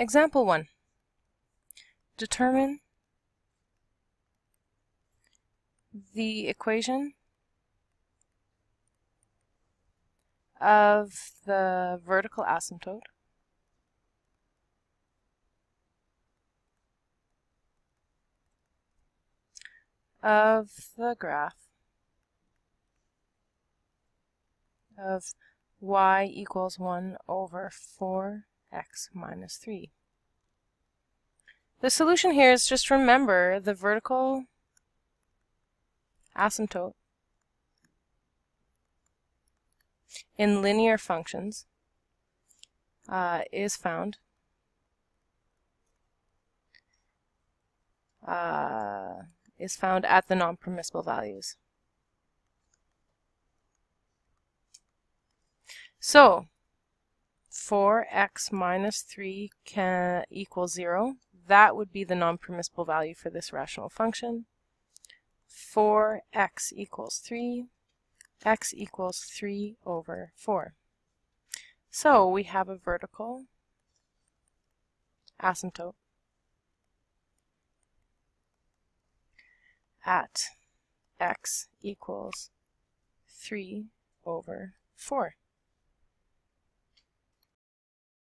Example 1. Determine the equation of the vertical asymptote of the graph of y equals 1 over 4x minus 3. The solution here is just remember the vertical asymptote in linear functions uh, is found uh, is found at the non-permissible values. So 4x minus 3 can equal 0. That would be the non-permissible value for this rational function. 4x equals 3, x equals 3 over 4. So we have a vertical asymptote at x equals 3 over 4.